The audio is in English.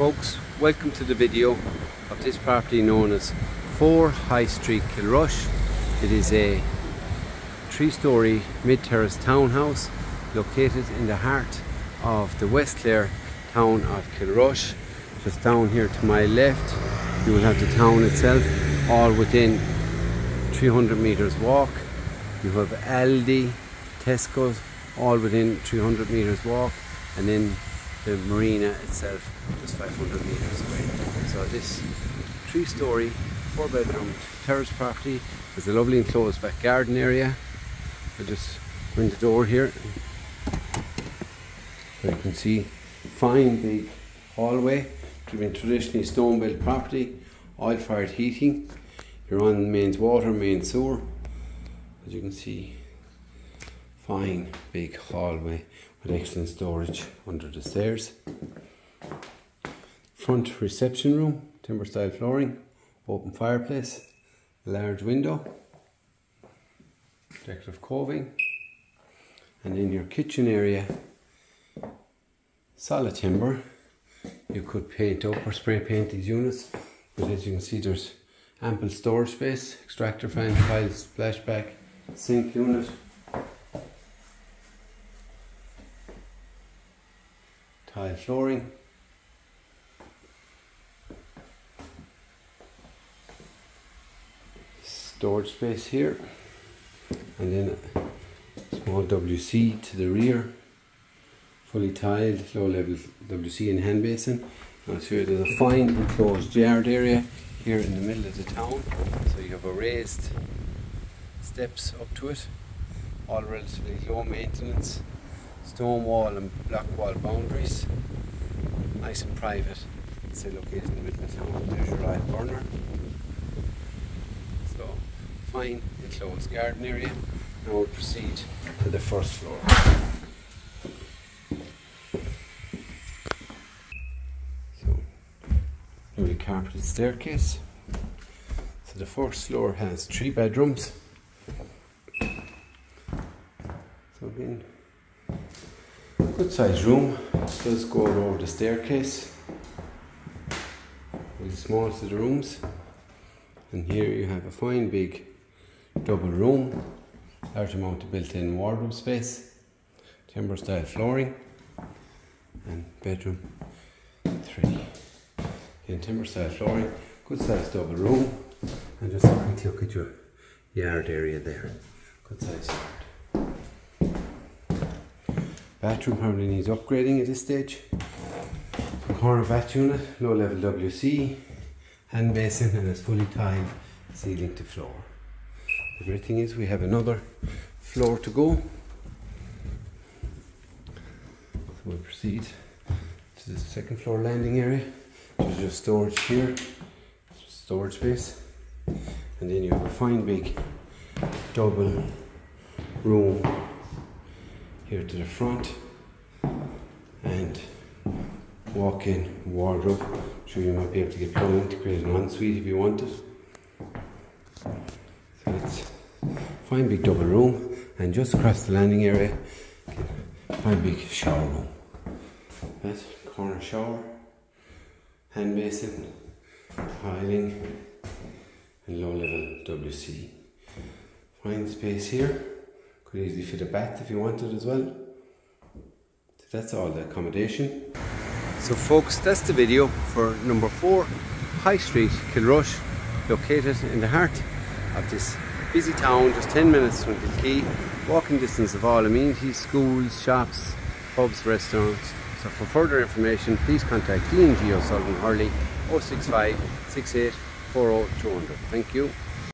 folks, welcome to the video of this property known as 4 High Street Kilrush. It is a three-storey mid-terrace townhouse located in the heart of the West Clare town of Kilrush. Just down here to my left you will have the town itself all within 300 metres walk. You have Aldi, Tesco's all within 300 metres walk and then the marina itself just 500 metres away. So this three-storey, four-bedroom terrace property has a lovely enclosed back garden area I just went the door here. you can see fine big hallway. Driven traditionally stone built property, oil fired heating. You're on mains water, main sewer. As you can see, fine big hallway with excellent storage under the stairs. Front reception room, timber style flooring, open fireplace, large window decorative coving and in your kitchen area solid timber you could paint up or spray paint these units but as you can see there's ample storage space extractor fan tiles splashback sink unit tile flooring. Storage space here. And then a small WC to the rear. Fully tiled low level WC and hand basin. I'll show there's a fine enclosed yard area here in the middle of the town. So you have a raised steps up to it. All relatively low maintenance stone wall and block wall boundaries nice and private still located in the middle of town there's your right burner so fine enclosed garden area now we'll proceed to the first floor. So, newly carpeted staircase. So the first floor has three bedrooms. So again, good sized room. Does go over the staircase. The smallest of the rooms. And here you have a fine big double room large amount of built-in wardrobe space, timber style flooring, and bedroom three. Again, timber style flooring, good sized double room, and just a quick look at your yard area there. Good yard. Bathroom probably needs upgrading at this stage. corner bath unit, low level WC, hand basin, and it's fully tiled ceiling to floor. The great thing is we have another floor to go. So we'll proceed to the second floor landing area. There's your storage here, storage space. And then you have a fine big double room here to the front and walk-in wardrobe. I'm sure you might be able to get plumbing to create an ensuite if you want it. fine big double room and just across the landing area fine big shower room that's corner shower hand basin tiling and low level WC fine space here could easily fit a bath if you wanted as well so that's all the accommodation so folks that's the video for number four High Street Kilrush located in the heart of this busy town, just 10 minutes from Kilkee, walking distance of all amenities, schools, shops, pubs, restaurants. So for further information, please contact DNG O'Sullivan Hurley 065 68 40 200. Thank you.